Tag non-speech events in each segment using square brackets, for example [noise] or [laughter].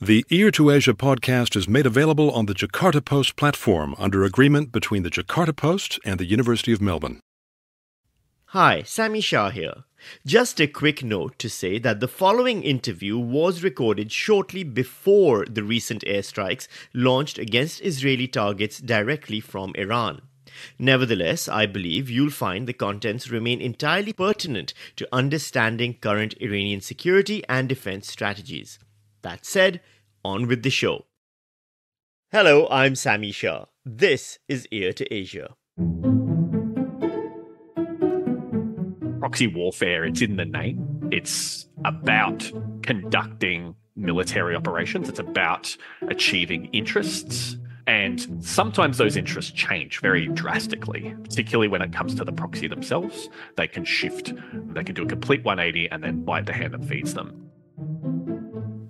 The Ear to Asia podcast is made available on the Jakarta Post platform under agreement between the Jakarta Post and the University of Melbourne. Hi, Sami Shah here. Just a quick note to say that the following interview was recorded shortly before the recent airstrikes launched against Israeli targets directly from Iran. Nevertheless, I believe you'll find the contents remain entirely pertinent to understanding current Iranian security and defense strategies. That said, on with the show. Hello, I'm Sami Shah. This is Ear to Asia. Proxy warfare, it's in the name. It's about conducting military operations, it's about achieving interests. And sometimes those interests change very drastically, particularly when it comes to the proxy themselves. They can shift, they can do a complete 180 and then bite the hand that feeds them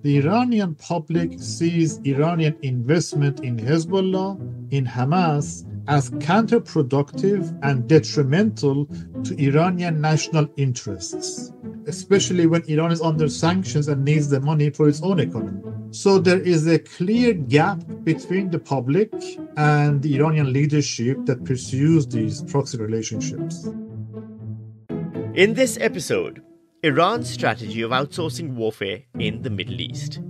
the Iranian public sees Iranian investment in Hezbollah, in Hamas, as counterproductive and detrimental to Iranian national interests, especially when Iran is under sanctions and needs the money for its own economy. So there is a clear gap between the public and the Iranian leadership that pursues these proxy relationships. In this episode, Iran's strategy of outsourcing warfare in the Middle East.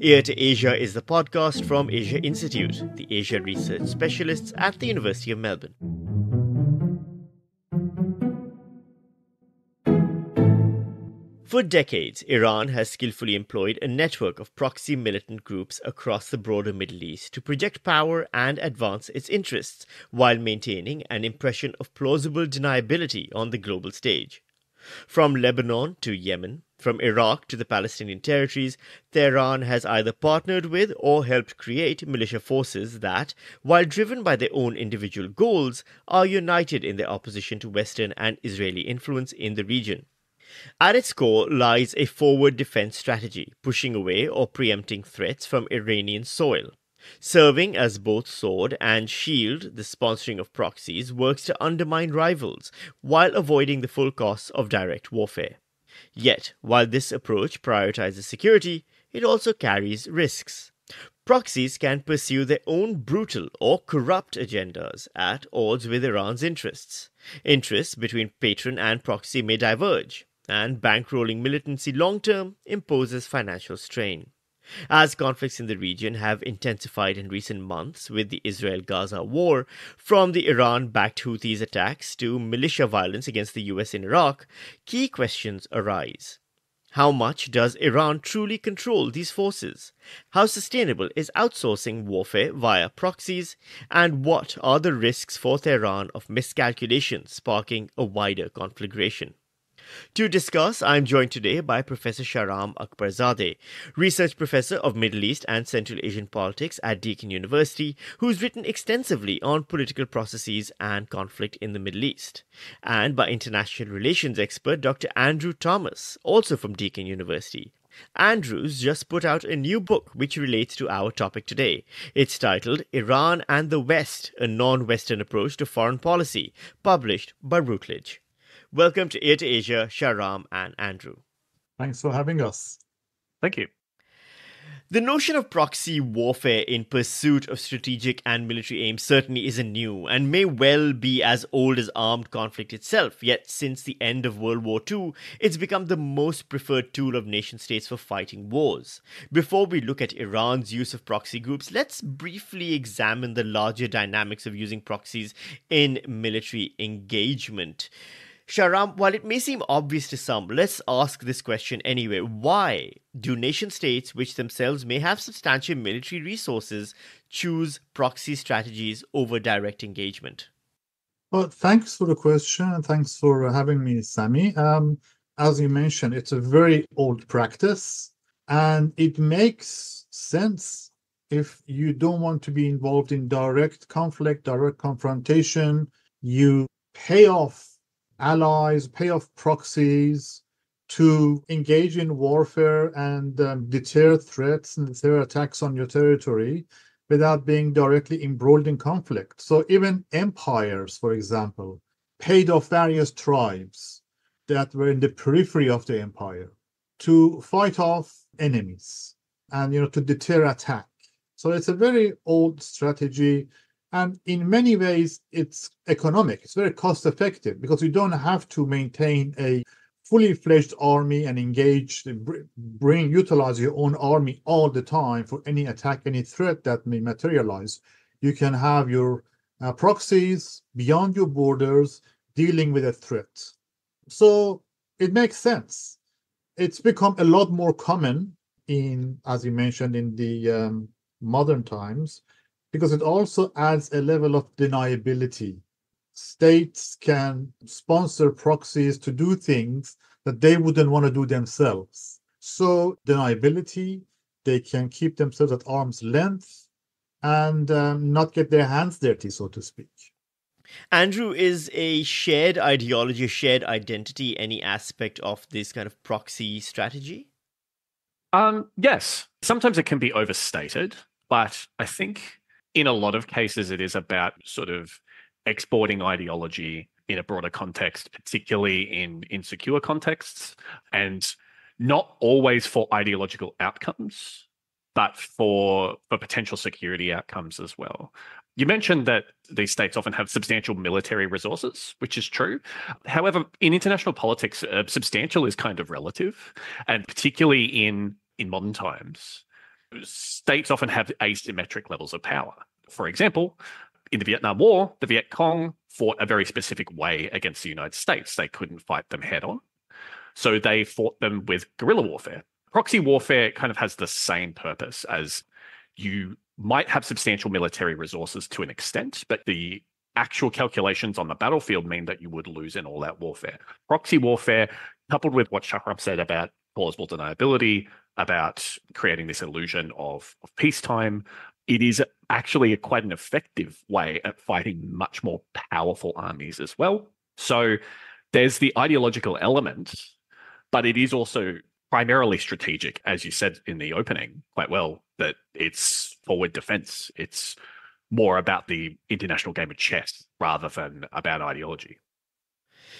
Ear to Asia is the podcast from Asia Institute, the Asia research specialists at the University of Melbourne. For decades, Iran has skillfully employed a network of proxy militant groups across the broader Middle East to project power and advance its interests while maintaining an impression of plausible deniability on the global stage. From Lebanon to Yemen, from Iraq to the Palestinian territories, Tehran has either partnered with or helped create militia forces that, while driven by their own individual goals, are united in their opposition to Western and Israeli influence in the region. At its core lies a forward defense strategy, pushing away or preempting threats from Iranian soil. Serving as both sword and shield, the sponsoring of proxies works to undermine rivals while avoiding the full costs of direct warfare. Yet, while this approach prioritizes security, it also carries risks. Proxies can pursue their own brutal or corrupt agendas at odds with Iran's interests. Interests between patron and proxy may diverge, and bankrolling militancy long term imposes financial strain. As conflicts in the region have intensified in recent months with the Israel Gaza war, from the Iran backed Houthis attacks to militia violence against the US in Iraq, key questions arise. How much does Iran truly control these forces? How sustainable is outsourcing warfare via proxies? And what are the risks for Tehran of miscalculation sparking a wider conflagration? To discuss, I'm joined today by Professor Shahram Akbarzadeh, research professor of Middle East and Central Asian politics at Deakin University, who's written extensively on political processes and conflict in the Middle East, and by international relations expert Dr. Andrew Thomas, also from Deakin University. Andrews just put out a new book which relates to our topic today. It's titled Iran and the West A Non Western Approach to Foreign Policy, published by Routledge. Welcome to Ear to Asia, Shahram and Andrew. Thanks for having us. Thank you. The notion of proxy warfare in pursuit of strategic and military aims certainly isn't new and may well be as old as armed conflict itself. Yet, since the end of World War II, it's become the most preferred tool of nation states for fighting wars. Before we look at Iran's use of proxy groups, let's briefly examine the larger dynamics of using proxies in military engagement. Shahram, while it may seem obvious to some, let's ask this question anyway. Why do nation states, which themselves may have substantial military resources, choose proxy strategies over direct engagement? Well, thanks for the question and thanks for having me, Sami. Um, as you mentioned, it's a very old practice and it makes sense if you don't want to be involved in direct conflict, direct confrontation, you pay off allies, pay off proxies to engage in warfare and um, deter threats and deter attacks on your territory without being directly embroiled in conflict. So even empires, for example, paid off various tribes that were in the periphery of the empire to fight off enemies. and you know to deter attack. So it's a very old strategy. And in many ways, it's economic. It's very cost effective because you don't have to maintain a fully fledged army and engage, bring, utilize your own army all the time for any attack, any threat that may materialize. You can have your uh, proxies beyond your borders dealing with a threat. So it makes sense. It's become a lot more common in, as you mentioned, in the um, modern times, because it also adds a level of deniability. States can sponsor proxies to do things that they wouldn't want to do themselves. So, deniability, they can keep themselves at arm's length and um, not get their hands dirty, so to speak. Andrew, is a shared ideology, a shared identity, any aspect of this kind of proxy strategy? Um, yes. Sometimes it can be overstated, but I think in a lot of cases it is about sort of exporting ideology in a broader context, particularly in insecure contexts, and not always for ideological outcomes, but for for potential security outcomes as well. You mentioned that these states often have substantial military resources, which is true. However, in international politics, uh, substantial is kind of relative, and particularly in in modern times, states often have asymmetric levels of power. For example, in the Vietnam War, the Viet Cong fought a very specific way against the United States. They couldn't fight them head on. So they fought them with guerrilla warfare. Proxy warfare kind of has the same purpose as you might have substantial military resources to an extent, but the actual calculations on the battlefield mean that you would lose in all that warfare. Proxy warfare, coupled with what Shahram said about plausible deniability, about creating this illusion of, of peacetime, it is actually a, quite an effective way at fighting much more powerful armies as well. So there's the ideological element, but it is also primarily strategic, as you said in the opening quite well, that it's forward defense. It's more about the international game of chess rather than about ideology.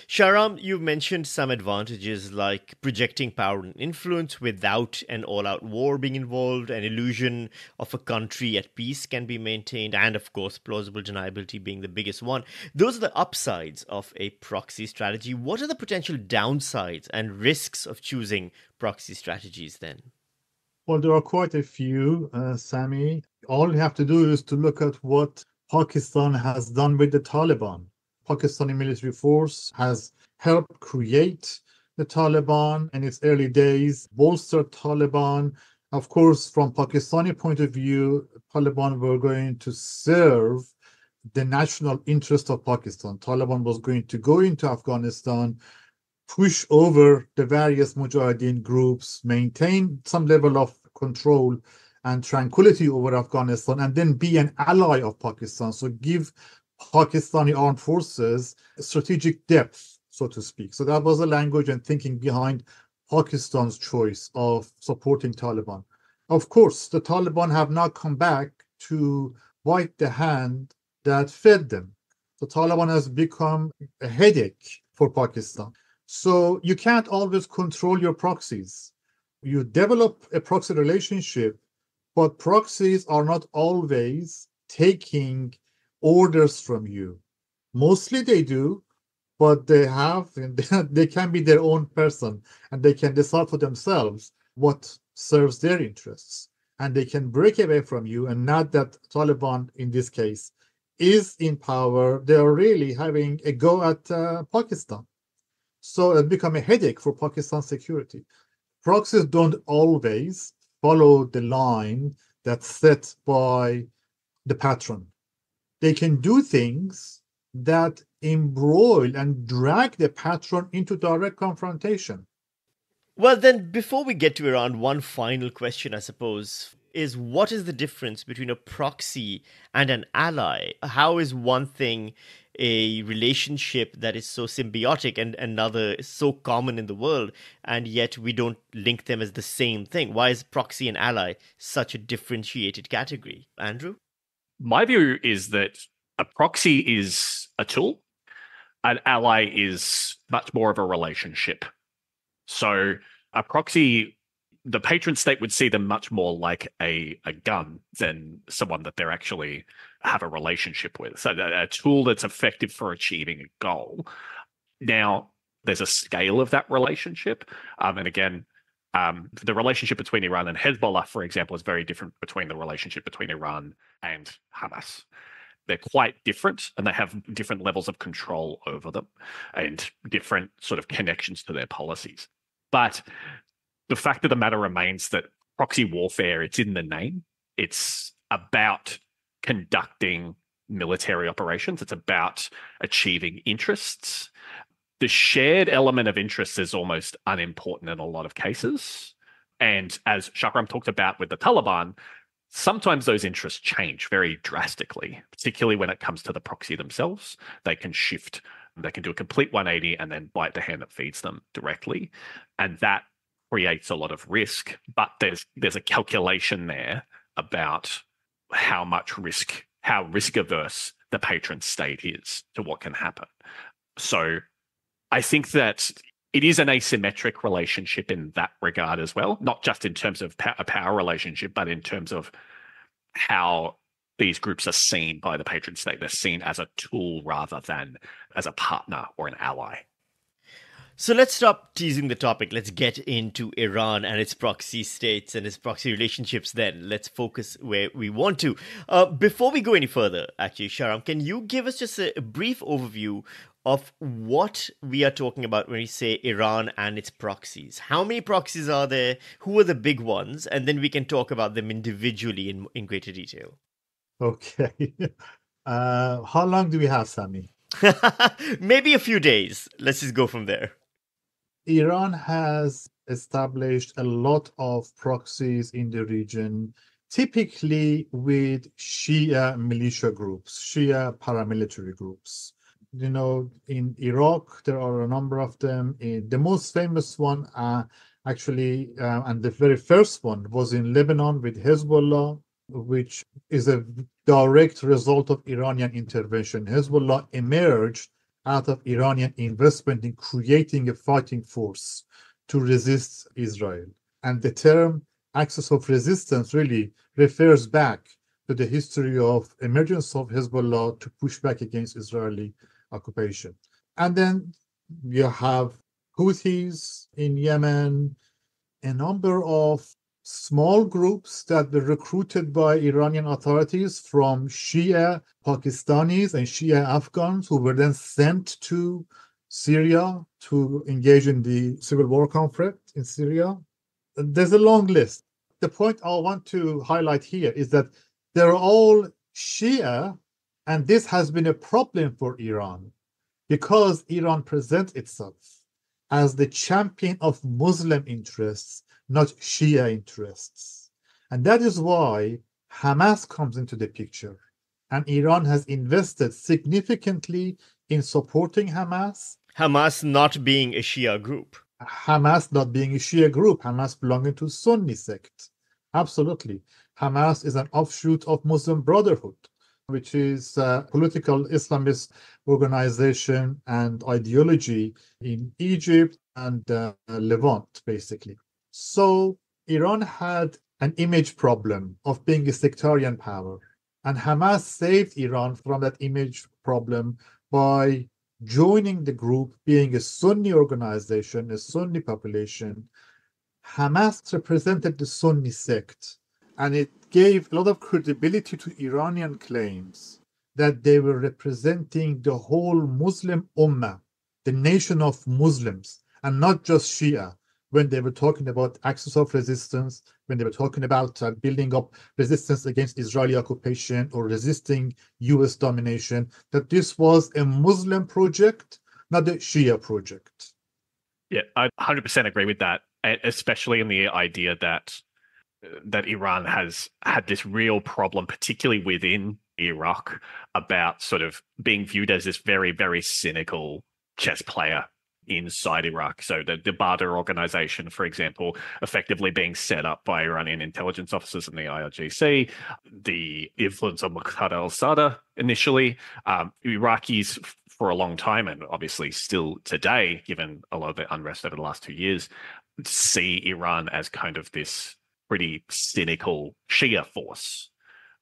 Shahram, you've mentioned some advantages like projecting power and influence without an all out war being involved, an illusion of a country at peace can be maintained, and of course, plausible deniability being the biggest one. Those are the upsides of a proxy strategy. What are the potential downsides and risks of choosing proxy strategies then? Well, there are quite a few, uh, Sami. All you have to do is to look at what Pakistan has done with the Taliban. Pakistani military force has helped create the Taliban in its early days, bolstered Taliban. Of course, from Pakistani point of view, Taliban were going to serve the national interest of Pakistan. Taliban was going to go into Afghanistan, push over the various Mujahideen groups, maintain some level of control and tranquility over Afghanistan, and then be an ally of Pakistan. So give Pakistani armed forces strategic depth, so to speak. So that was the language and thinking behind Pakistan's choice of supporting Taliban. Of course, the Taliban have not come back to bite the hand that fed them. The Taliban has become a headache for Pakistan. So you can't always control your proxies. You develop a proxy relationship, but proxies are not always taking orders from you. Mostly they do, but they have [laughs] they can be their own person and they can decide for themselves what serves their interests. And they can break away from you and not that taliban in this case is in power. They are really having a go at uh, pakistan. So it become a headache for pakistan security. Proxies don't always follow the line that's set by the patron they can do things that embroil and drag the patron into direct confrontation. Well, then, before we get to Iran, one final question, I suppose, is what is the difference between a proxy and an ally? How is one thing a relationship that is so symbiotic and another is so common in the world, and yet we don't link them as the same thing? Why is proxy and ally such a differentiated category? Andrew? My view is that a proxy is a tool, an ally is much more of a relationship. So a proxy the patron state would see them much more like a, a gun than someone that they're actually have a relationship with. So a, a tool that's effective for achieving a goal. Now, there's a scale of that relationship. Um, and again, um, the relationship between Iran and Hezbollah, for example, is very different between the relationship between Iran and Hamas. They're quite different and they have different levels of control over them and different sort of connections to their policies. But the fact of the matter remains that proxy warfare, it's in the name. It's about conducting military operations, it's about achieving interests the shared element of interest is almost unimportant in a lot of cases. And as Shahram talked about with the Taliban, sometimes those interests change very drastically, particularly when it comes to the proxy themselves. They can shift, they can do a complete 180 and then bite the hand that feeds them directly. And that creates a lot of risk. But there's there's a calculation there about how much risk, how risk averse the patron state is to what can happen. So I think that it is an asymmetric relationship in that regard as well, not just in terms of a power relationship, but in terms of how these groups are seen by the patron state. They're seen as a tool rather than as a partner or an ally. So let's stop teasing the topic. Let's get into Iran and its proxy states and its proxy relationships then. Let's focus where we want to. Uh, before we go any further, actually, Shahram, can you give us just a brief overview of what we are talking about when we say Iran and its proxies. How many proxies are there? Who are the big ones? And then we can talk about them individually in, in greater detail. Okay. [laughs] Uh, how long do we have, Sami? [laughs] Maybe a few days. Let's just go from there. Iran has established a lot of proxies in the region, typically with Shia militia groups, Shia paramilitary groups you know, in Iraq, there are a number of them. the most famous one, uh, actually, uh, and the very first one was in Lebanon with Hezbollah, which is a direct result of Iranian intervention. Hezbollah emerged out of Iranian investment in creating a fighting force to resist Israel. And the term axis of resistance really refers back to the history of emergence of Hezbollah to push back against Israeli occupation. And then you have Houthis in Yemen, a number of small groups that were recruited by Iranian authorities from Shia Pakistanis and Shia Afghans who were then sent to Syria to engage in the civil war conflict in Syria. There's a long list. The point I want to highlight here is that they're all Shia and this has been a problem for Iran because Iran presents itself as the champion of Muslim interests, not Shia interests. And that is why Hamas comes into the picture. And Iran has invested significantly in supporting Hamas. Hamas not being a Shia group. Hamas not being a Shia group, Hamas belonging to Sunni sect. Absolutely. Hamas is an offshoot of Muslim Brotherhood which is a political Islamist organization and ideology in Egypt and uh, Levant, basically. So Iran had an image problem of being a sectarian power. And Hamas saved Iran from that image problem by joining the group, being a Sunni organization, a Sunni population. Hamas represented the Sunni sect, and it gave a lot of credibility to Iranian claims that they were representing the whole Muslim Ummah, the nation of Muslims, and not just Shia. When they were talking about axis of resistance, when they were talking about uh, building up resistance against Israeli occupation or resisting US domination, that this was a Muslim project, not a Shia project. Yeah, I 100% agree with that, especially in the idea that that Iran has had this real problem, particularly within Iraq, about sort of being viewed as this very, very cynical chess player inside Iraq. So the, the Badr organization, for example, effectively being set up by Iranian intelligence officers in the IRGC, the influence of Muqtada al-Sadr initially, um, Iraqis for a long time, and obviously still today, given a lot of the unrest over the last two years, see Iran as kind of this pretty cynical Shia force.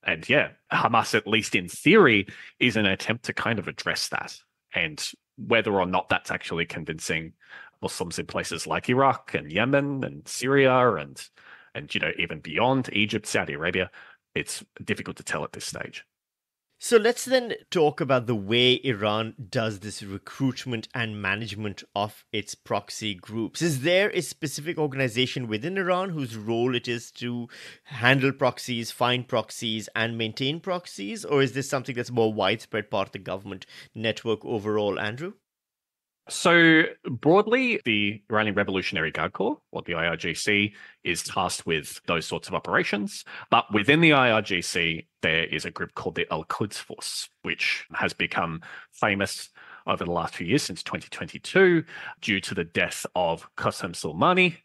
And yeah, Hamas, at least in theory, is an attempt to kind of address that. And whether or not that's actually convincing Muslims in places like Iraq and Yemen and Syria and and you know even beyond Egypt, Saudi Arabia, it's difficult to tell at this stage. So let's then talk about the way Iran does this recruitment and management of its proxy groups. Is there a specific organization within Iran whose role it is to handle proxies, find proxies, and maintain proxies? Or is this something that's more widespread part of the government network overall, Andrew? So, broadly, the Iranian Revolutionary Guard Corps, or the IRGC, is tasked with those sorts of operations. But within the IRGC, there is a group called the Al Quds Force, which has become famous over the last few years, since 2022, due to the death of Qasem Soleimani,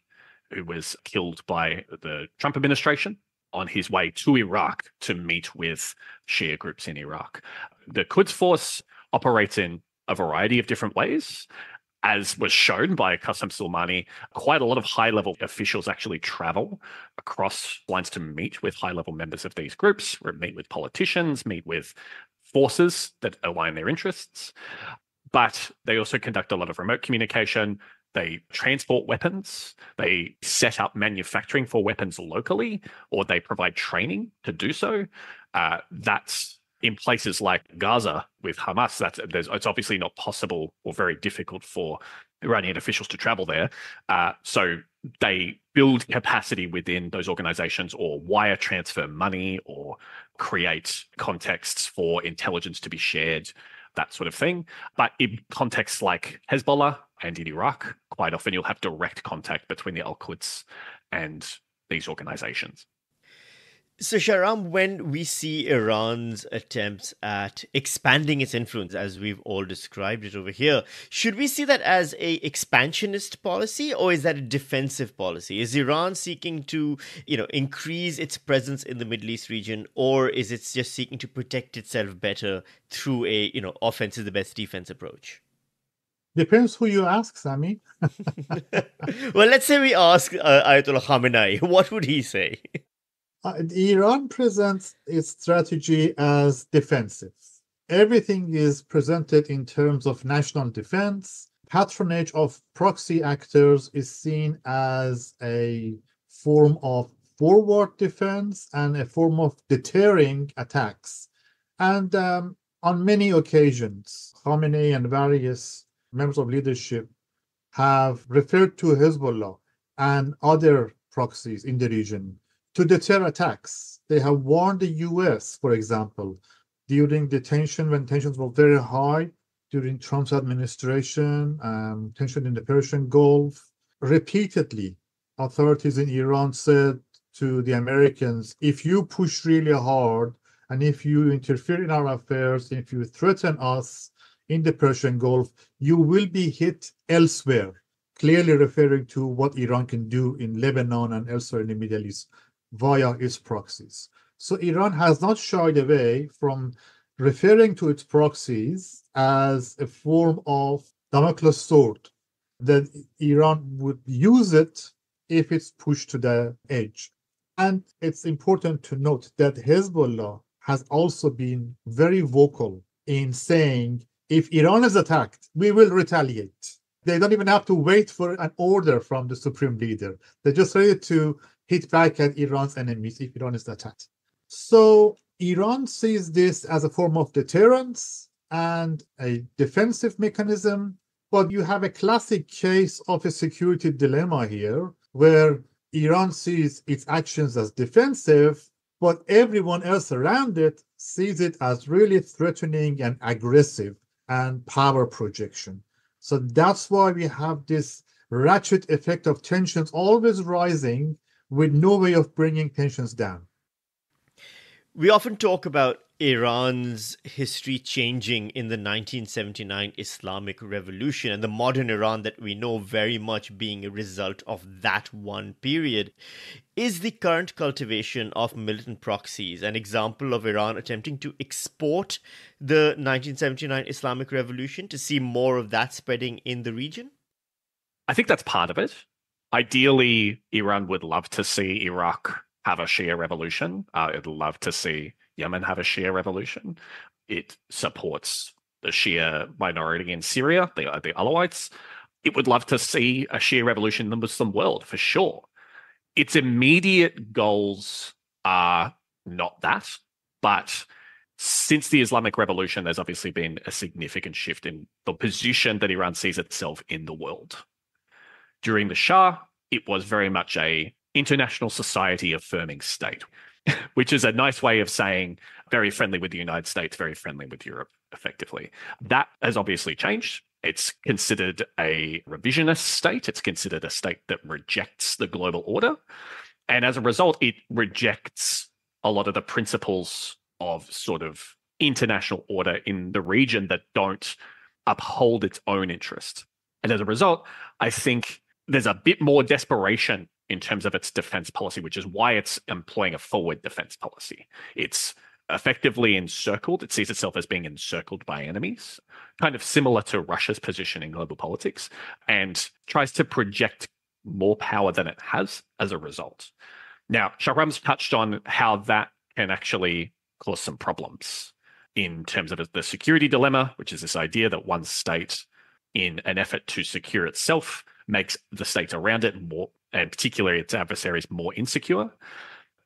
who was killed by the Trump administration on his way to Iraq to meet with Shia groups in Iraq. The Quds Force operates in a variety of different ways. As was shown by Qasem Soleimani, quite a lot of high level officials actually travel across lines to meet with high level members of these groups, meet with politicians, meet with forces that align their interests. But they also conduct a lot of remote communication. They transport weapons. They set up manufacturing for weapons locally, or they provide training to do so. Uh, that's in places like Gaza with Hamas, that's it's obviously not possible or very difficult for Iranian officials to travel there. Uh, so they build capacity within those organizations or wire transfer money or create contexts for intelligence to be shared, that sort of thing. But in contexts like Hezbollah and in Iraq, quite often you'll have direct contact between the Al Quds and these organizations. So, Shahram, when we see Iran's attempts at expanding its influence, as we've all described it over here, should we see that as a expansionist policy, or is that a defensive policy? Is Iran seeking to, you know, increase its presence in the Middle East region, or is it just seeking to protect itself better through a, you know, offense is the best defense approach? Depends who you ask, Sami. [laughs] well, let's say we ask uh, Ayatollah Khamenei. [laughs] What would he say? Uh, Iran presents its strategy as defensive. Everything is presented in terms of national defense. Patronage of proxy actors is seen as a form of forward defense and a form of deterring attacks. And um, on many occasions, Khamenei and various members of leadership have referred to Hezbollah and other proxies in the region to deter attacks. They have warned the US, for example, during the tension, when tensions were very high during Trump's administration, um, tension in the Persian Gulf. Repeatedly, authorities in Iran said to the Americans, if you push really hard and if you interfere in our affairs, if you threaten us in the Persian Gulf, you will be hit elsewhere, clearly referring to what Iran can do in Lebanon and elsewhere in the Middle East via its proxies. So Iran has not shied away from referring to its proxies as a form of Damocles sword, that Iran would use it if it's pushed to the edge. And it's important to note that Hezbollah has also been very vocal in saying if Iran is attacked, we will retaliate. They don't even have to wait for an order from the supreme leader. They're just ready to hit back at Iran's enemies if Iran is attacked. So Iran sees this as a form of deterrence and a defensive mechanism. But you have a classic case of a security dilemma here where Iran sees its actions as defensive, but everyone else around it sees it as really threatening and aggressive and power projection. So that's why we have this ratchet effect of tensions always rising with no way of bringing tensions down. We often talk about Iran's history changing in the 1979 Islamic Revolution and the modern Iran that we know very much being a result of that one period. Is the current cultivation of militant proxies an example of Iran attempting to export the 1979 Islamic Revolution to see more of that spreading in the region? I think that's part of it. Ideally, Iran would love to see Iraq have a Shia revolution. Uh, it'd love to see Yemen have a Shia revolution. It supports the Shia minority in Syria, the, uh, the Alawites. It would love to see a Shia revolution in the Muslim world for sure. Its immediate goals are not that, but since the Islamic Revolution, there's obviously been a significant shift in the position that Iran sees itself in the world. During the Shah, it was very much a international society affirming state, [laughs] which is a nice way of saying very friendly with the United States, very friendly with Europe, effectively. That has obviously changed. It's considered a revisionist state. It's considered a state that rejects the global order. And as a result, it rejects a lot of the principles of sort of international order in the region that don't uphold its own interest. And as a result, I think there's a bit more desperation in terms of its defense policy, which is why it's employing a forward defense policy. It's effectively encircled. It sees itself as being encircled by enemies, kind of similar to Russia's position in global politics, and tries to project more power than it has as a result. Now, Shahram's touched on how that can actually cause some problems in terms of the security dilemma, which is this idea that one state, in an effort to secure itself, makes the states around it more, and particularly its adversaries, more insecure.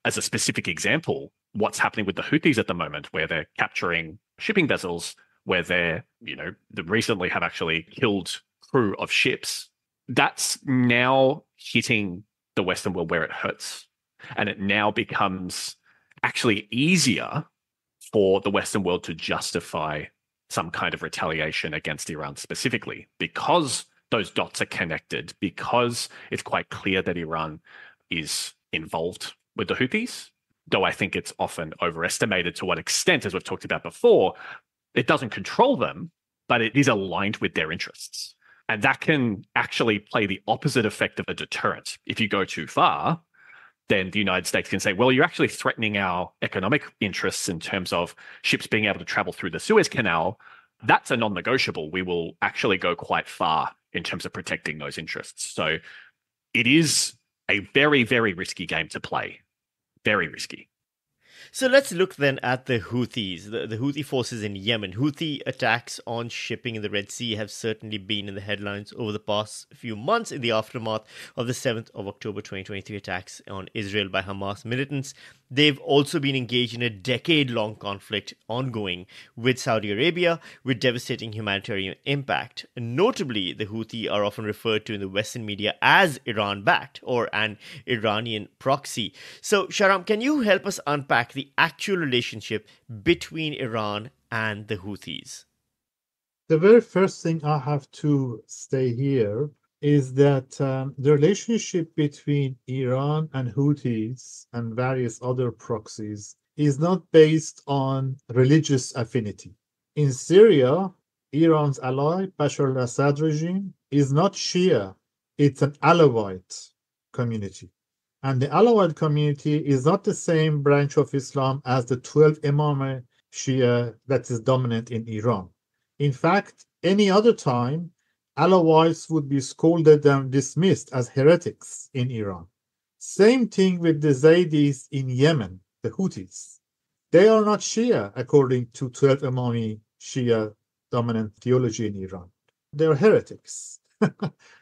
As a specific example, what's happening with the Houthis at the moment, where they're capturing shipping vessels, where they're, you know, they recently have actually killed crew of ships. That's now hitting the Western world where it hurts. And it now becomes actually easier for the Western world to justify some kind of retaliation against Iran specifically because those dots are connected, because it's quite clear that Iran is involved with the Houthis. Though I think it's often overestimated to what extent, as we've talked about before, it doesn't control them, but it is aligned with their interests. And that can actually play the opposite effect of a deterrent. If you go too far, then the United States can say, well, you're actually threatening our economic interests in terms of ships being able to travel through the Suez Canal. That's a non negotiable. We will actually go quite far in terms of protecting those interests. So it is a very, very risky game to play. Very risky. So let's look then at the Houthis, the, the Houthi forces in Yemen. Houthi attacks on shipping in the Red Sea have certainly been in the headlines over the past few months in the aftermath of the 7th of October 2023 attacks on Israel by Hamas militants. They've also been engaged in a decade long conflict ongoing with Saudi Arabia with devastating humanitarian impact. Notably, the Houthi are often referred to in the Western media as Iran backed or an Iranian proxy. So, Shahram, can you help us unpack the actual relationship between Iran and the Houthis? The very first thing I have to say here is that um, the relationship between Iran and Houthis and various other proxies is not based on religious affinity. In Syria, Iran's ally, Bashar al Assad regime, is not Shia, it's an Alawite community. And the Alawite community is not the same branch of Islam as the 12 Imam Shia that is dominant in Iran. In fact, any other time, Alawites would be scolded and dismissed as heretics in Iran. Same thing with the Zaydis in Yemen, the Houthis. They are not Shia according to 12 Imami Shia dominant theology in Iran. They're heretics. [laughs]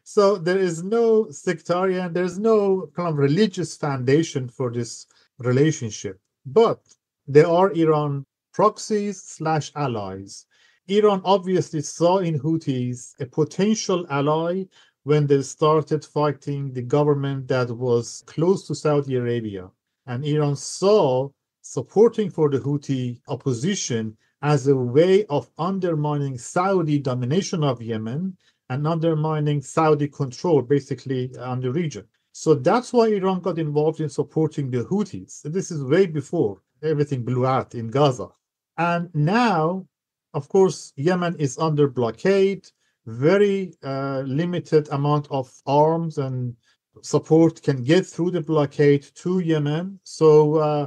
so there is no sectarian, there's no kind of religious foundation for this relationship. But there are Iran proxies slash allies Iran obviously saw in Houthis a potential ally when they started fighting the government that was close to Saudi Arabia. And Iran saw supporting for the Houthi opposition as a way of undermining Saudi domination of Yemen and undermining Saudi control basically on the region. So that's why Iran got involved in supporting the Houthis. This is way before everything blew out in Gaza. And now of course, Yemen is under blockade. Very uh, limited amount of arms and support can get through the blockade to Yemen. So uh,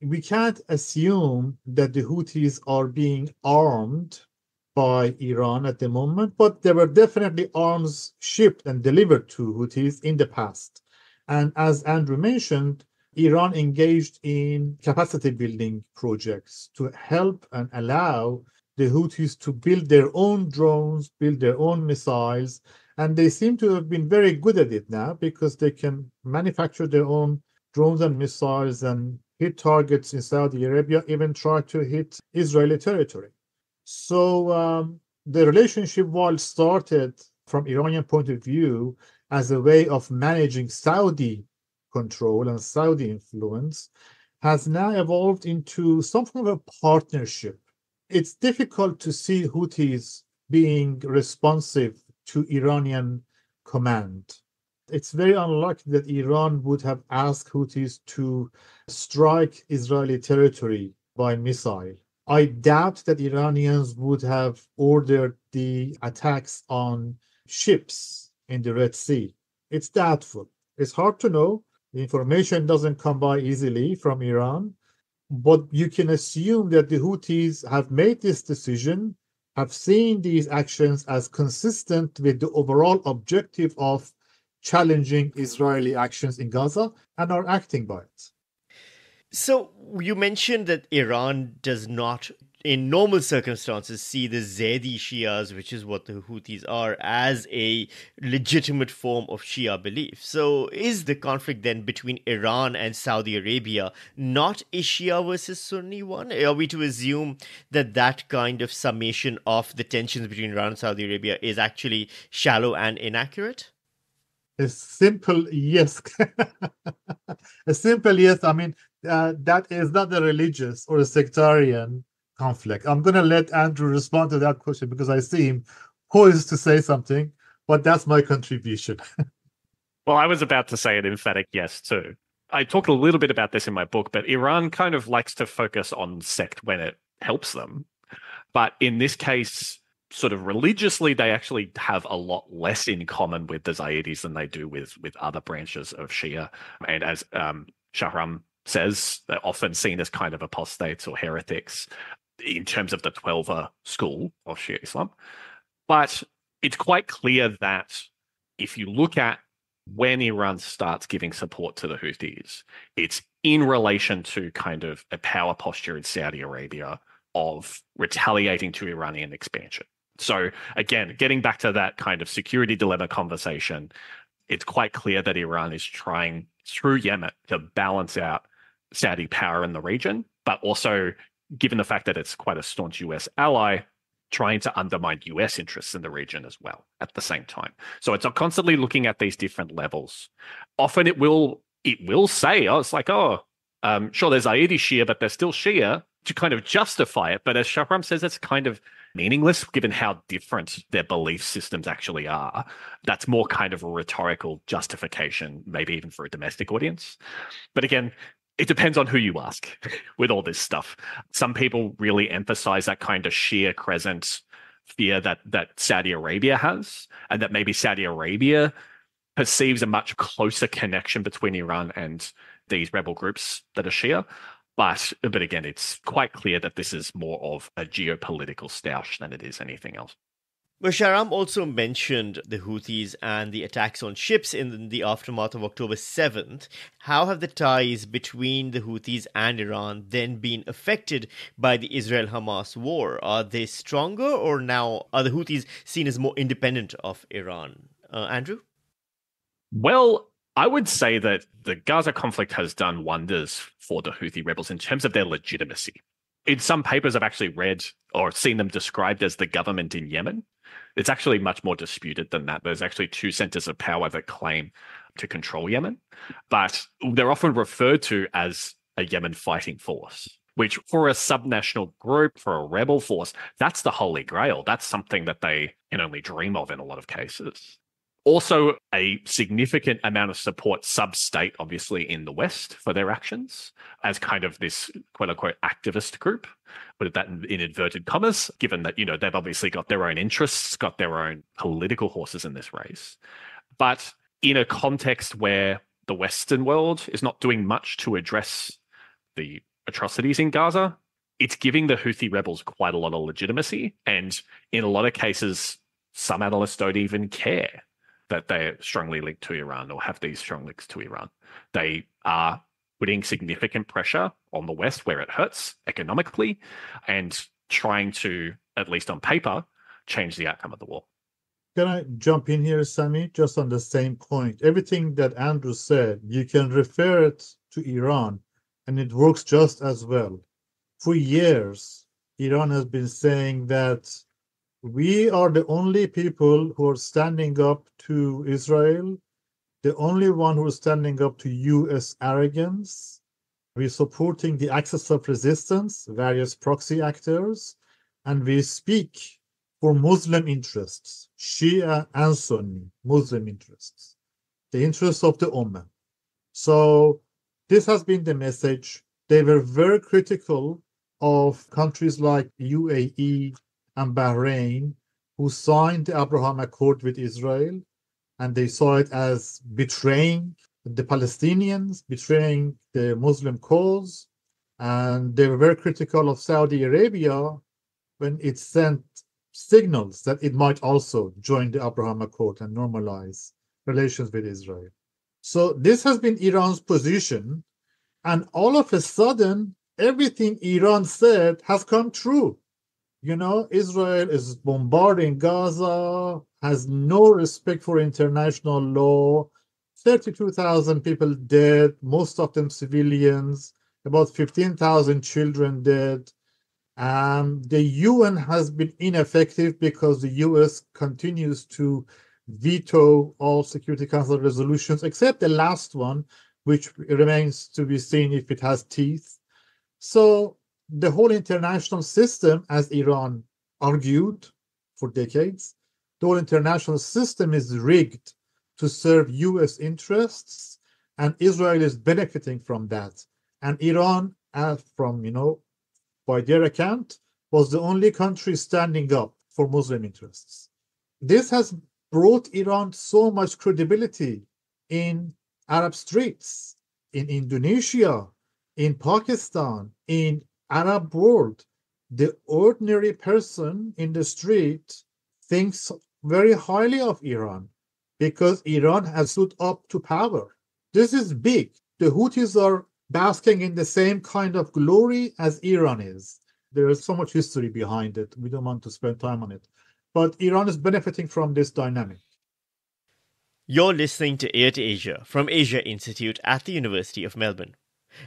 we can't assume that the Houthis are being armed by Iran at the moment, but there were definitely arms shipped and delivered to Houthis in the past. And as Andrew mentioned, Iran engaged in capacity building projects to help and allow the Houthis to build their own drones, build their own missiles. And they seem to have been very good at it now because they can manufacture their own drones and missiles and hit targets in Saudi Arabia, even try to hit Israeli territory. So um, the relationship, while started from Iranian point of view as a way of managing Saudi control and Saudi influence, has now evolved into some form of a partnership. It's difficult to see Houthis being responsive to Iranian command. It's very unlikely that Iran would have asked Houthis to strike Israeli territory by missile. I doubt that Iranians would have ordered the attacks on ships in the Red Sea. It's doubtful. It's hard to know. The information doesn't come by easily from Iran, but you can assume that the Houthis have made this decision, have seen these actions as consistent with the overall objective of challenging Israeli actions in Gaza and are acting by it. So you mentioned that Iran does not, in normal circumstances, see the Zaydi Shias, which is what the Houthis are, as a legitimate form of Shia belief. So is the conflict then between Iran and Saudi Arabia not a Shia versus Sunni one? Are we to assume that that kind of summation of the tensions between Iran and Saudi Arabia is actually shallow and inaccurate? A simple yes. [laughs] a simple yes. I mean, uh, that is not a religious or a sectarian conflict. I'm going to let Andrew respond to that question because I see him poised to say something, but that's my contribution. [laughs] well, I was about to say an emphatic yes, too. I talk a little bit about this in my book, but Iran kind of likes to focus on sect when it helps them. But in this case, sort of religiously, they actually have a lot less in common with the Zaydis than they do with with other branches of Shia. And as um, Shahram says, they're often seen as kind of apostates or heretics in terms of the Twelver school of Shia Islam. But it's quite clear that if you look at when Iran starts giving support to the Houthis, it's in relation to kind of a power posture in Saudi Arabia of retaliating to Iranian expansion. So again, getting back to that kind of security dilemma conversation, it's quite clear that Iran is trying through Yemen to balance out Saudi power in the region, but also given the fact that it's quite a staunch US ally, trying to undermine US interests in the region as well at the same time. So it's constantly looking at these different levels. Often it will it will say, oh, it's like, oh, um, sure, there's Zaidi Shia, but they're still Shia to kind of justify it. But as Shahram says, it's kind of meaningless given how different their belief systems actually are. That's more kind of a rhetorical justification, maybe even for a domestic audience. But again, it depends on who you ask [laughs] with all this stuff. Some people really emphasize that kind of Shia crescent fear that that Saudi Arabia has, and that maybe Saudi Arabia perceives a much closer connection between Iran and these rebel groups that are Shia. But but again, it's quite clear that this is more of a geopolitical stoush than it is anything else. Well, Shahram also mentioned the Houthis and the attacks on ships in the aftermath of October 7th. How have the ties between the Houthis and Iran then been affected by the Israel Hamas war? Are they stronger or now are the Houthis seen as more independent of Iran? Uh, Andrew? Well, I would say that the Gaza conflict has done wonders for the Houthi rebels in terms of their legitimacy. In some papers, I've actually read or seen them described as the government in Yemen. It's actually much more disputed than that. There's actually two centers of power that claim to control Yemen, but they're often referred to as a Yemen fighting force, which for a subnational group, for a rebel force, that's the holy grail. That's something that they can only dream of in a lot of cases. Also, a significant amount of support sub state, obviously, in the West for their actions as kind of this quote unquote activist group. Put that in, in inverted commas, given that, you know, they've obviously got their own interests, got their own political horses in this race. But in a context where the Western world is not doing much to address the atrocities in Gaza, it's giving the Houthi rebels quite a lot of legitimacy. And in a lot of cases, some analysts don't even care that they're strongly linked to Iran or have these strong links to Iran. They are putting significant pressure on the West where it hurts economically and trying to, at least on paper, change the outcome of the war. Can I jump in here, Sami? Just on the same point. Everything that Andrew said, you can refer it to Iran, and it works just as well. For years, Iran has been saying that we are the only people who are standing up to Israel, the only one who is standing up to US arrogance. We're supporting the axis of resistance, various proxy actors, and we speak for Muslim interests, Shia and Sunni Muslim interests, the interests of the Ummah. So this has been the message. They were very critical of countries like UAE and Bahrain, who signed the Abraham Accord with Israel, and they saw it as betraying the Palestinians, betraying the Muslim cause. And they were very critical of Saudi Arabia when it sent signals that it might also join the Abraham Accord and normalize relations with Israel. So this has been Iran's position. And all of a sudden, everything Iran said has come true. You know, Israel is bombarding Gaza, has no respect for international law. 32,000 people dead, most of them civilians, about 15,000 children dead. Um, the UN has been ineffective because the US continues to veto all Security Council resolutions, except the last one, which remains to be seen if it has teeth. So the whole international system, as Iran argued for decades, the whole international system is rigged to serve US interests, and Israel is benefiting from that. And Iran, uh, from you know by their account, was the only country standing up for Muslim interests. This has brought Iran so much credibility in Arab streets, in Indonesia, in Pakistan, in Arab world. The ordinary person in the street thinks very highly of Iran because Iran has stood up to power. This is big. The Houthis are basking in the same kind of glory as Iran is. There is so much history behind it. We don't want to spend time on it. But Iran is benefiting from this dynamic. You're listening to Ear to Asia from Asia Institute at the University of Melbourne.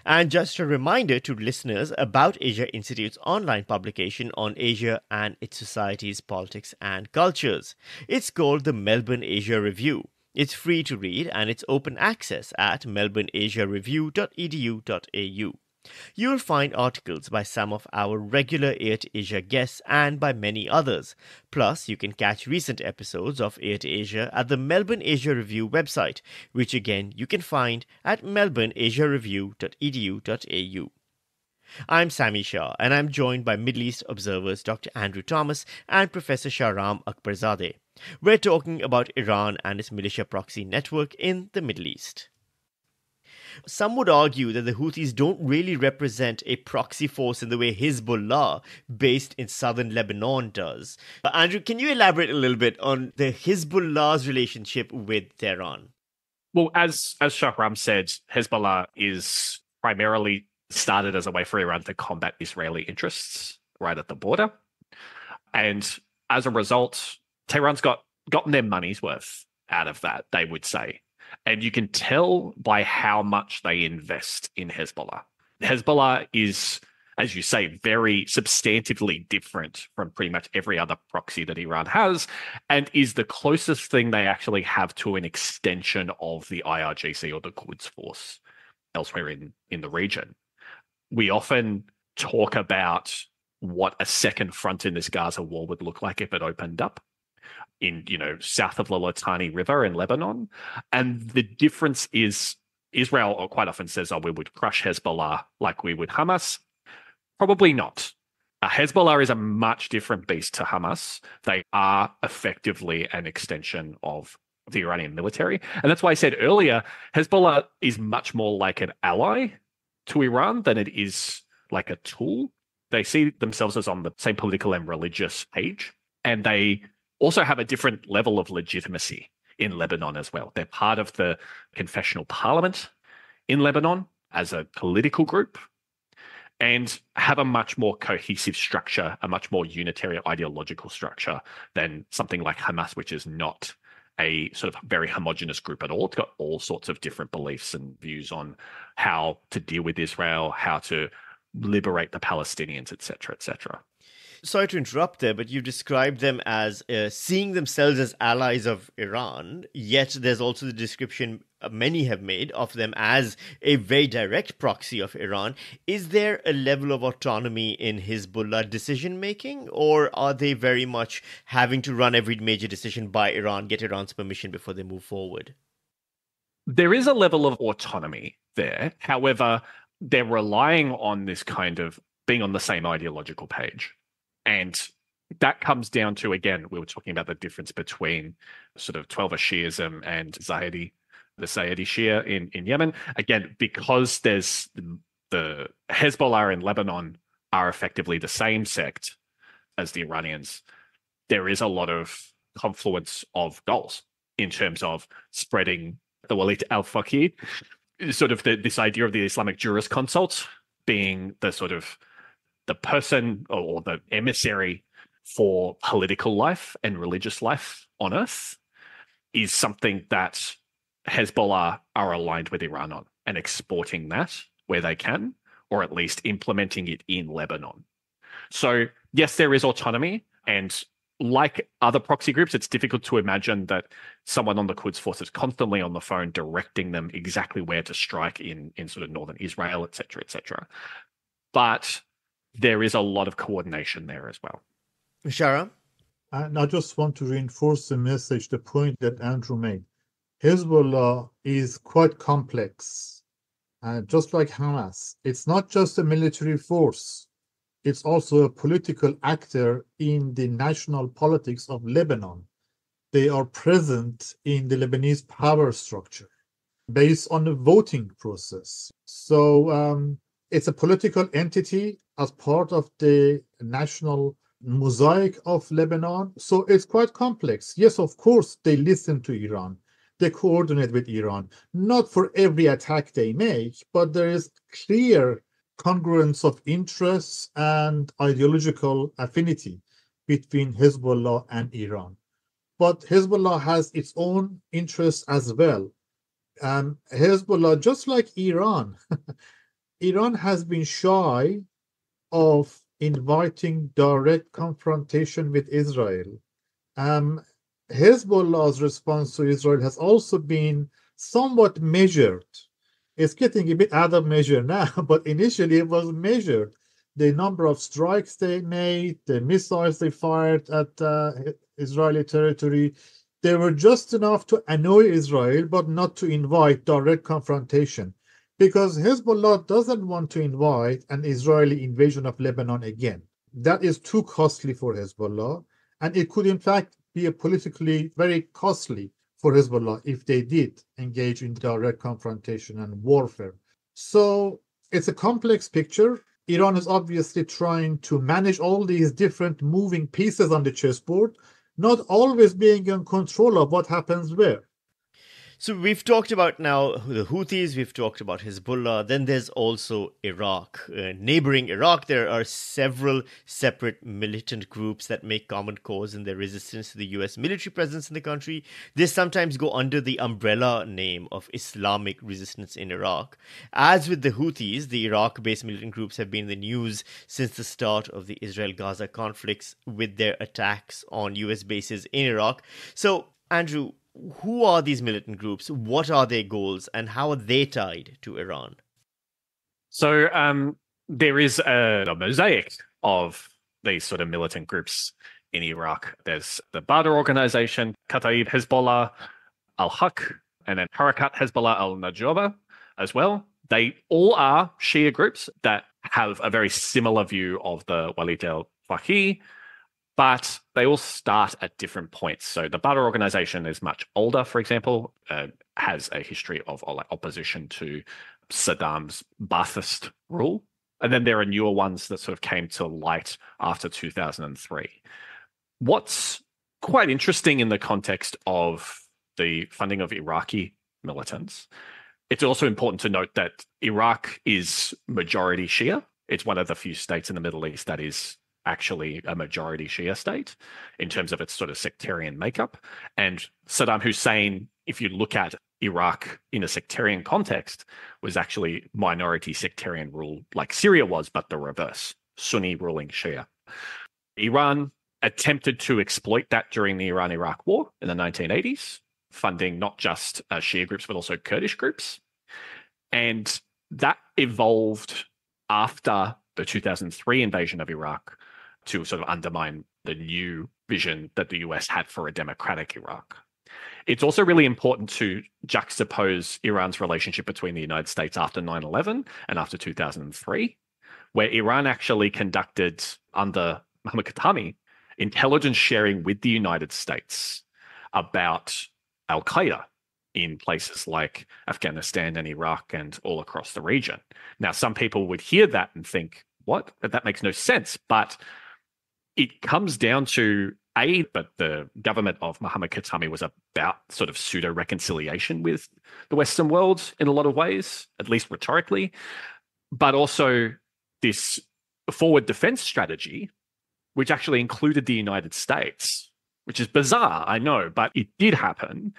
And just a reminder to listeners about Asia Institute's online publication on Asia and its societies, politics, and cultures. It's called the Melbourne Asia Review. It's free to read and it's open access at melbourneasiareview.edu.au. You'll find articles by some of our regular Ear to Asia guests and by many others. Plus, you can catch recent episodes of Ear to Asia at the Melbourne Asia Review website, which again you can find at melbourneasiareview.edu.au. I'm Sami Shah, and I'm joined by Middle East observers Dr. Andrew Thomas and Professor Shahram Akbarzadeh. We're talking about Iran and its militia proxy network in the Middle East. Some would argue that the Houthis don't really represent a proxy force in the way Hezbollah, based in southern Lebanon, does. Uh, Andrew, can you elaborate a little bit on the Hezbollah's relationship with Tehran? Well, as as Shahram said, Hezbollah is primarily started as a way for Iran to combat Israeli interests right at the border. And as a result, Tehran's got gotten their money's worth out of that, they would say. And you can tell by how much they invest in Hezbollah. Hezbollah is, as you say, very substantively different from pretty much every other proxy that Iran has, and is the closest thing they actually have to an extension of the IRGC or the Quds Force elsewhere in, in the region. We often talk about what a second front in this Gaza war would look like if it opened up in you know south of the Litani River in Lebanon, and the difference is Israel quite often says, "Oh, we would crush Hezbollah like we would Hamas." Probably not. Uh, Hezbollah is a much different beast to Hamas. They are effectively an extension of the Iranian military, and that's why I said earlier, Hezbollah is much more like an ally to Iran than it is like a tool they see themselves as on the same political and religious page, and they also have a different level of legitimacy in Lebanon as well. They're part of the confessional parliament in Lebanon as a political group and have a much more cohesive structure, a much more unitary ideological structure than something like Hamas, which is not a sort of very homogenous group at all. It's got all sorts of different beliefs and views on how to deal with Israel, how to liberate the Palestinians, etc., etc sorry to interrupt there, but you described them as uh, seeing themselves as allies of Iran, yet there's also the description many have made of them as a very direct proxy of Iran. Is there a level of autonomy in Hezbollah decision making, or are they very much having to run every major decision by Iran, get Iran's permission before they move forward? There is a level of autonomy there. However, they're relying on this kind of being on the same ideological page. And that comes down to, again, we were talking about the difference between sort of 12 Shiism and Zaydi, the Zaydi Shia in, in Yemen. Again, because there's the, the Hezbollah in Lebanon are effectively the same sect as the Iranians, there is a lot of confluence of goals in terms of spreading the Wilayat al Faqih, sort of the, this idea of the Islamic jurisconsult being the sort of the person or the emissary for political life and religious life on earth is something that Hezbollah are aligned with Iran on and exporting that where they can, or at least implementing it in Lebanon. So, yes, there is autonomy. And like other proxy groups, it's difficult to imagine that someone on the Quds force is constantly on the phone directing them exactly where to strike in, in sort of northern Israel, et etc., etc. But there is a lot of coordination there as well. Shahram? And I just want to reinforce the message, the point that Andrew made. Hezbollah is quite complex. Uh, just like Hamas, it's not just a military force, it's also a political actor in the national politics of Lebanon. They are present in the Lebanese power structure based on the voting process. So um, it's a political entity as part of the national mosaic of Lebanon. So it's quite complex. Yes, of course, they listen to Iran. They coordinate with Iran, not for every attack they make, but there is clear congruence of interests and ideological affinity between Hezbollah and Iran. But Hezbollah has its own interests as well. Um, Hezbollah, just like Iran, [laughs] Iran has been shy of inviting direct confrontation with Israel. Um, Hezbollah's response to Israel has also been somewhat measured. It's getting a bit out of measure [laughs] now, but initially it was measured. The number of strikes they made, the missiles they fired at uh, Israeli territory, they were just enough to annoy Israel, but not to invite direct confrontation because Hezbollah doesn't want to invite an Israeli invasion of Lebanon again. That is too costly for Hezbollah, and it could, in fact, be a politically very costly for Hezbollah if they did engage in direct confrontation and warfare. So it's a complex picture. Iran is obviously trying to manage all these different moving pieces on the chessboard, not always being in control of what happens where. So we've talked about now the Houthis, we've talked about Hezbollah, then there's also Iraq. Uh, neighboring Iraq, there are several separate militant groups that make common cause in their resistance to the US military presence in the country. They sometimes go under the umbrella name of Islamic resistance in Iraq. As with the Houthis, the Iraq based militant groups have been in the news since the start of the Israel Gaza conflicts with their attacks on US bases in Iraq. So, Andrew, who are these militant groups? What are their goals, and how are they tied to Iran? So um, there is a, a, mosaic of these sort of militant groups in Iraq. There's the Badr organization, Kataib Hezbollah, Al Haq, and then Harakat Hezbollah al Nujaba as well. They all are Shia groups that have a very similar view of the Wilayat al Faqih but they all start at different points. So the Badr organization is much older, for example, uh, has a history of, opposition to Saddam's Ba'athist rule And then there are newer ones that sort of came to light after 2003. What's quite interesting in the context of the funding of Iraqi militants, it's also important to note that Iraq is majority Shia. It's one of the few states in the Middle East that is actually a majority Shia state in terms of its sort of sectarian makeup. And Saddam Hussein, if you look at Iraq in a sectarian context, was actually minority sectarian rule like Syria was, but the reverse Sunni ruling Shia. Iran attempted to exploit that during the Iran Iraq War in the 1980s, funding not just uh, Shia groups, but also Kurdish groups. And that evolved after the 2003 invasion of Iraq to sort of undermine the new vision that the US had for a democratic Iraq. It's also really important to juxtapose Iran's relationship between the United States after 9 11 and after 2003, where Iran actually conducted, under Mohammad Khatami, intelligence sharing with the United States about Al Qaeda in places like Afghanistan and Iraq and all across the region. Now, some people would hear that and think, what? That makes no sense. But it comes down to a, but the government of Muhammad Khatami was about sort of pseudo reconciliation with the Western world in a lot of ways, at least rhetorically, but also this forward defense strategy, which actually included the United States, which is bizarre, I know, but it did happen.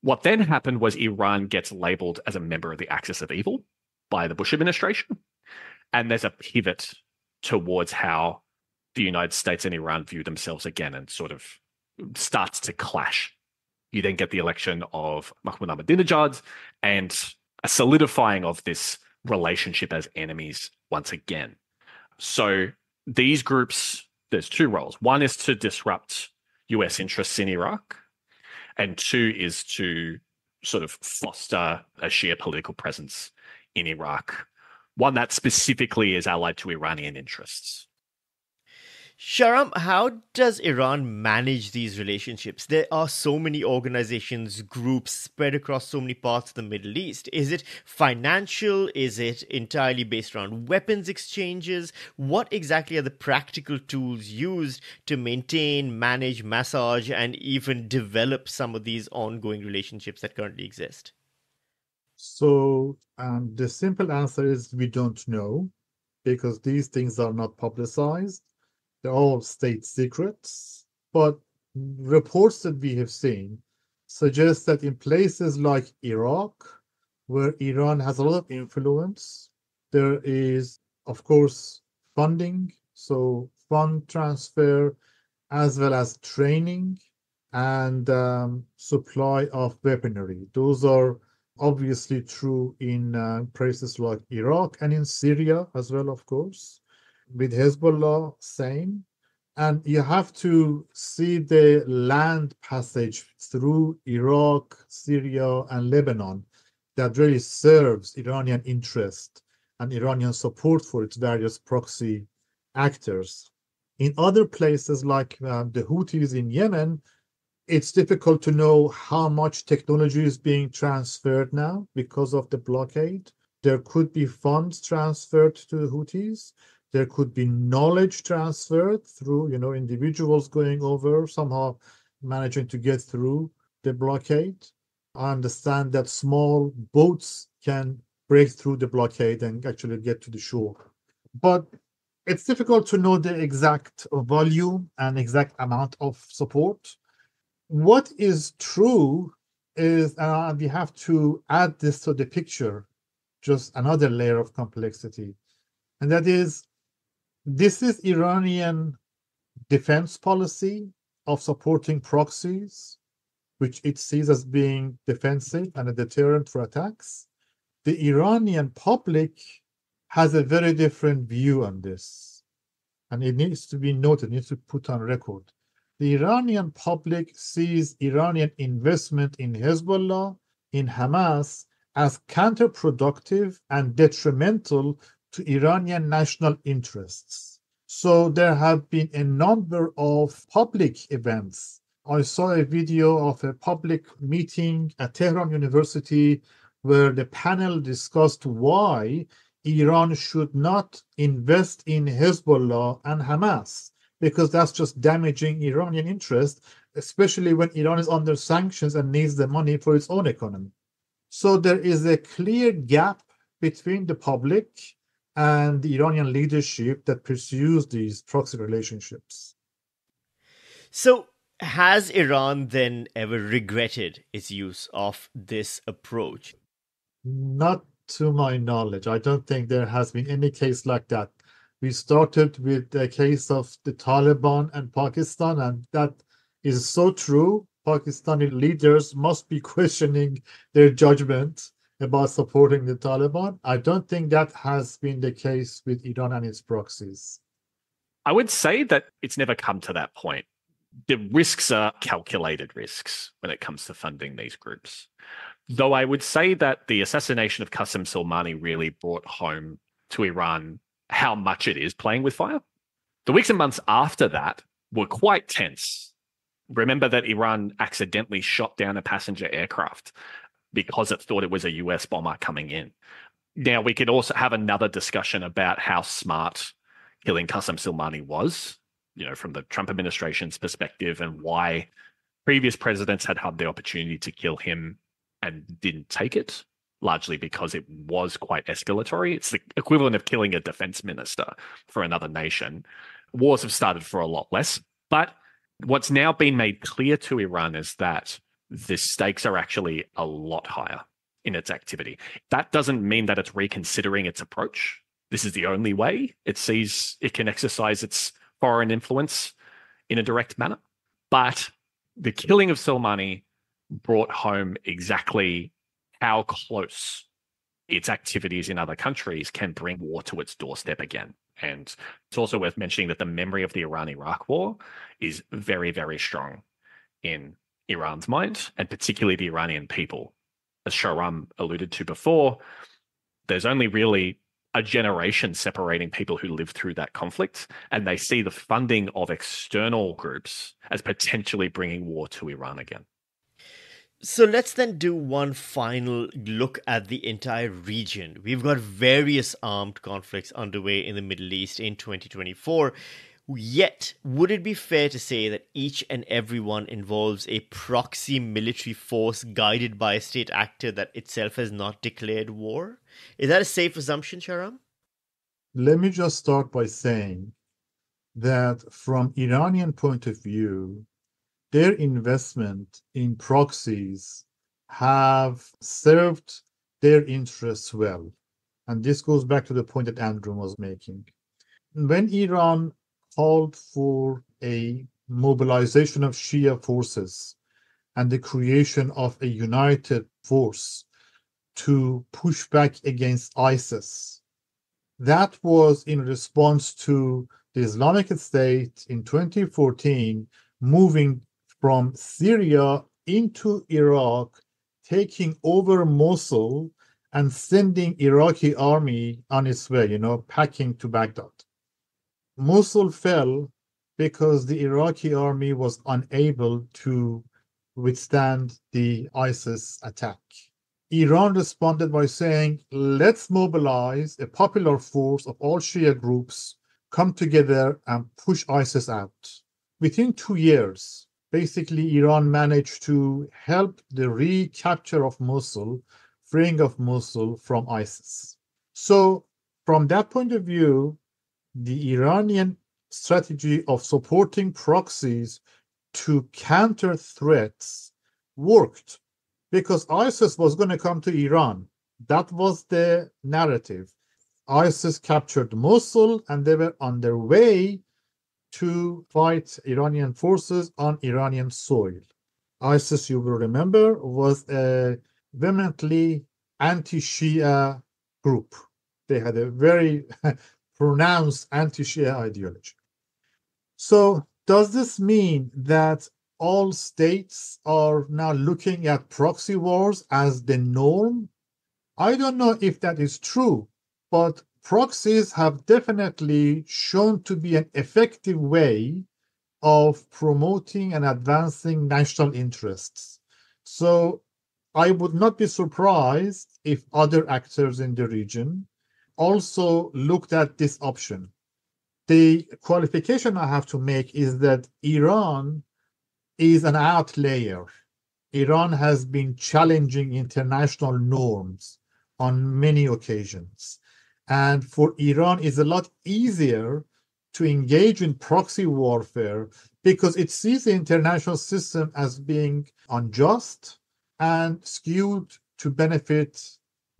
What then happened was Iran gets labeled as a member of the axis of evil by the Bush administration. And there's a pivot towards how the United States and Iran view themselves again and sort of starts to clash. You then get the election of Mahmoud Ahmadinejad and a solidifying of this relationship as enemies once again. So these groups, there's two roles. One is to disrupt US interests in Iraq, and two is to sort of foster a Shia political presence in Iraq, one that specifically is allied to Iranian interests. Shahram, how does Iran manage these relationships? There are so many organizations, groups spread across so many parts of the Middle East. Is it financial? Is it entirely based around weapons exchanges? What exactly are the practical tools used to maintain, manage, massage, and even develop some of these ongoing relationships that currently exist? So, um, the simple answer is we don't know because these things are not publicized they're all state secrets, but reports that we have seen suggest that in places like Iraq, where Iran has a lot of influence, there is, of course, funding, so fund transfer, as well as training and um, supply of weaponry. Those are obviously true in uh, places like Iraq and in Syria as well, of course with Hezbollah, same. And you have to see the land passage through Iraq, Syria, and Lebanon that really serves Iranian interest and Iranian support for its various proxy actors. In other places like uh, the Houthis in Yemen, it's difficult to know how much technology is being transferred now because of the blockade. There could be funds transferred to the Houthis, there could be knowledge transferred through you know individuals going over somehow managing to get through the blockade. I understand that small boats can break through the blockade and actually get to the shore. But it's difficult to know the exact volume and exact amount of support. What is true is uh, we have to add this to the picture just another layer of complexity and that is this is Iranian defense policy of supporting proxies, which it sees as being defensive and a deterrent for attacks. The Iranian public has a very different view on this, and it needs to be noted, needs to put on record. The Iranian public sees Iranian investment in Hezbollah, in Hamas, as counterproductive and detrimental to Iranian national interests. So there have been a number of public events. I saw a video of a public meeting at Tehran University where the panel discussed why Iran should not invest in Hezbollah and Hamas because that's just damaging Iranian interests, especially when Iran is under sanctions and needs the money for its own economy. So there is a clear gap between the public and the Iranian leadership that pursues these proxy relationships. So, has Iran then ever regretted its use of this approach? Not to my knowledge. I don't think there has been any case like that. We started with the case of the Taliban and Pakistan, and that is so true. Pakistani leaders must be [laughs] questioning their judgment about supporting the Taliban. I don't think that has been the case with Iran and its proxies. I would say that it's never come to that point. The risks are calculated risks when it comes to funding these groups. Though I would say that the assassination of Qasem Soleimani really brought home to Iran how much it is playing with fire. The weeks and months after that were quite tense. Remember that Iran accidentally shot down a passenger aircraft because it thought it was a US bomber coming in. Now, we could also have another discussion about how smart killing Qasem Soleimani was, you know, from the Trump administration's perspective and why previous presidents had had the opportunity to kill him and didn't take it, largely because it was quite escalatory. It's the equivalent of killing a defense minister for another nation. Wars have started for a lot less. But what's now been made clear to Iran is that the stakes are actually a lot higher in its activity. That doesn't mean that it's reconsidering its approach. This is the only way it sees it can exercise its foreign influence in a direct manner. But the killing of Soleimani brought home exactly how close its activities in other countries can bring war to its doorstep again. And it's also worth mentioning that the memory of the Iran Iraq war is very, very strong in Iran's mind, and particularly the Iranian people. As Shahram alluded to before, there's only really a generation separating people who lived through that conflict, and they see the funding of external groups as potentially bringing war to Iran again. So let's then do one final look at the entire region. We've got various armed conflicts underway in the Middle East in 2024. Yet, would it be fair to say that each and every one involves a proxy military force guided by a state actor that itself has not declared war? Is that a safe assumption, Shahram? Let me just start by saying that from Iranian point of view, their investment in proxies have served their interests well. And this goes back to the point that Andrew was making. When Iran called for a mobilization of Shia forces and the creation of a united force to push back against ISIS. That was in response to the Islamic State in 2014 moving from Syria into Iraq, taking over Mosul and sending Iraqi army on its way, you know, packing to Baghdad. Mosul fell because the Iraqi army was unable to withstand the ISIS attack. Iran responded by saying, let's mobilize a popular force of all Shia groups, come together and push ISIS out. Within two years, basically, Iran managed to help the recapture of Mosul, freeing of Mosul from ISIS. So, from that point of view, the Iranian strategy of supporting proxies to counter threats worked because ISIS was going to come to Iran. That was the narrative. ISIS captured Mosul and they were on their way to fight Iranian forces on Iranian soil. ISIS, you will remember, was a vehemently anti Shia group. They had a very [laughs] pronounced anti-Shia ideology. So does this mean that all states are now looking at proxy wars as the norm? I don't know if that is true, but proxies have definitely shown to be an effective way of promoting and advancing national interests. So I would not be surprised if other actors in the region also looked at this option. The qualification I have to make is that Iran is an outlier. Iran has been challenging international norms on many occasions. And for Iran, it's a lot easier to engage in proxy warfare because it sees the international system as being unjust and skewed to benefit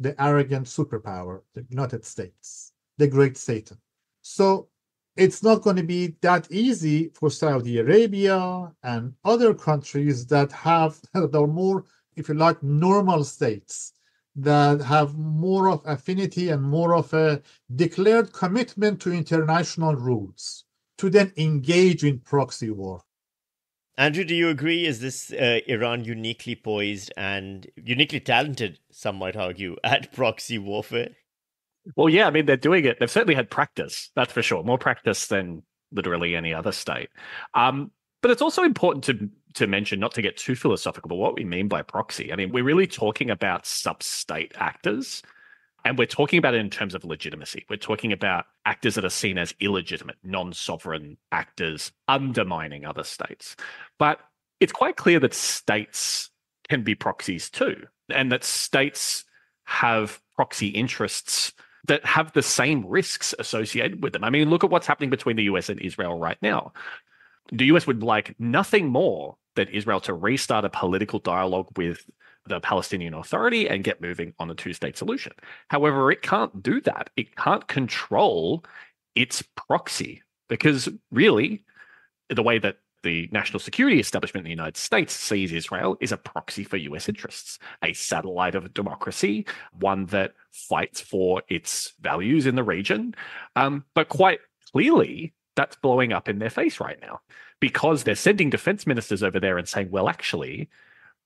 the arrogant superpower, the United States, the great Satan. So it's not going to be that easy for Saudi Arabia and other countries that have [laughs] that are more, if you like, normal states that have more of affinity and more of a declared commitment to international rules to then engage in proxy war. Andrew, do you agree? Is this uh, Iran uniquely poised and uniquely talented, some might argue, [laughs] at proxy warfare? Well, yeah, I mean, they're doing it. They've certainly had practice, that's for sure. More practice than literally any other state. Um, but it's also important to to mention, not to get too philosophical, but what we mean by proxy. I mean, we're really talking about sub-state actors, and we're talking about it in terms of legitimacy. We're talking about actors that are seen as illegitimate, non-sovereign actors undermining other states. But it's quite clear that states can be proxies too, and that states have proxy interests that have the same risks associated with them. I mean, look at what's happening between the US and Israel right now. The US would like nothing more than Israel to restart a political dialogue with the Palestinian Authority and get moving on a two state solution. However, it can't do that. It can't control its proxy because really, the way that the national security establishment in the United States sees Israel is a proxy for US interests, a satellite of democracy, one that fights for its values in the region. Um, but quite clearly, that's blowing up in their face right now because they're sending defense ministers over there and saying, well, actually,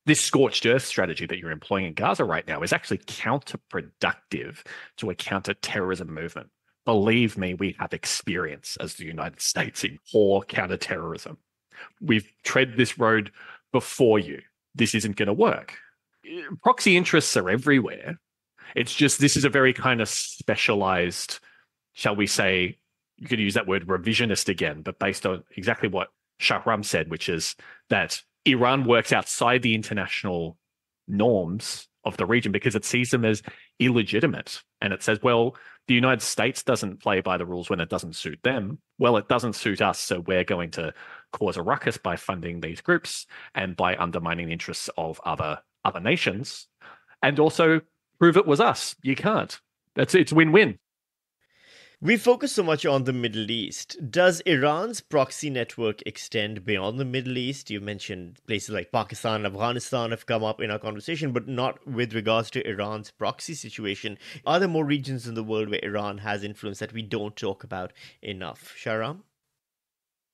this scorched earth strategy that you're employing in Gaza right now is actually counterproductive to a counterterrorism movement. Believe me, we have experience as the United States in poor counterterrorism. We've tread this road before you. This isn't going to work. Proxy interests are everywhere. It's just this is a very kind of specialized, shall we say, you could use that word revisionist again, but based on exactly what Shahram said, which is that Iran works outside the international norms of the region because it sees them as illegitimate. And it says, well, the United States doesn't play by the rules when it doesn't suit them. Well, it doesn't suit us. So we're going to cause a ruckus by funding these groups and by undermining the interests of other other nations. And also prove it was us. You can't. That's it's win-win. We focus so much on the Middle East. Does Iran's proxy network extend beyond the Middle East? You mentioned places like Pakistan and Afghanistan have come up in our conversation, but not with regards to Iran's proxy situation. Are there more regions in the world where Iran has influence that we don't talk about enough? Shahram?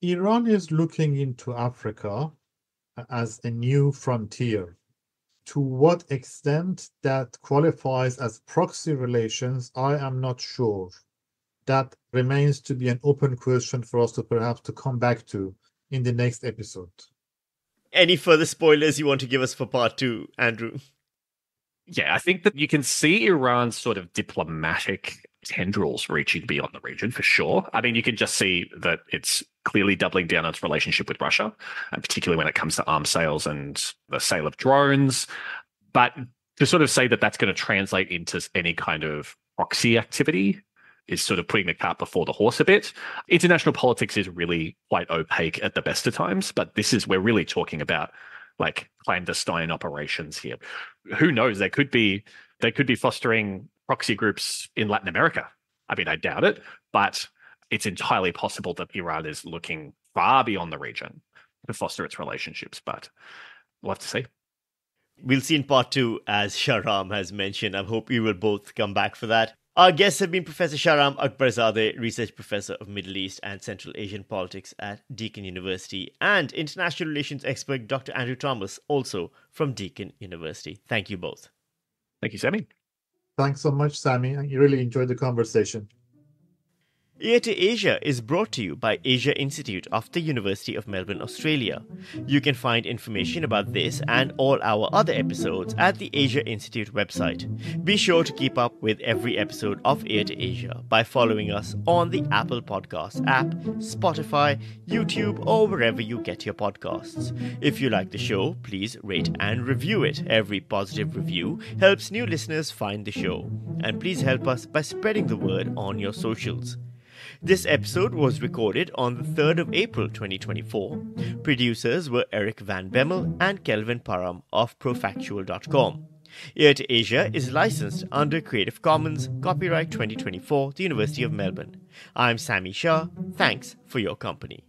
Iran is looking into Africa uh, as a new frontier. To what extent that qualifies as proxy relations, I am not sure that remains to be an open question for us to perhaps to come back to in the next episode. Any further spoilers you want to give us for part two, Andrew? Yeah, I think that you can see Iran's sort of diplomatic tendrils reaching beyond the region for sure. I mean, you can just see that it's clearly doubling down on its relationship with Russia, and particularly when it comes to arms sales and the sale of drones. But to sort of say that that's going to translate into any kind of proxy activity is sort of putting the cart before the horse a bit. International politics is really quite opaque at the best of times, but this is we're really talking about like clandestine operations here. Who knows? They could be they could be fostering proxy groups in Latin America. I mean, I doubt it, but it's entirely possible that Iran is looking far beyond the region to foster its relationships. But we'll have to see. We'll see in part two, as Shahram has mentioned. I hope you will both come back for that. Our guests have been Professor Shahram Akbarzadeh, Research Professor of Middle East and Central Asian Politics at Deakin University, and International Relations expert Dr. Andrew Thomas, also from Deakin University. Thank you both. Thank you, Sami. Thanks so much, Sami. I really enjoyed the conversation. Ear to Asia is brought to you by Asia Institute of the University of Melbourne, Australia. You can find information about this and all our other episodes at the Asia Institute website. Be sure to keep up with every episode of Ear to Asia by following us on the Apple Podcasts app, Spotify, YouTube, or wherever you get your podcasts. If you like the show, please rate and review it. Every positive review helps new listeners find the show. And please help us by spreading the word on your socials. This episode was recorded on the 3rd of April 2024. Producers were Eric Van Bemmel and Kelvin Param of Profactual.com. Ear to Asia is licensed under Creative Commons, copyright 2024, the University of Melbourne. I'm Sami Shah. Thanks for your company.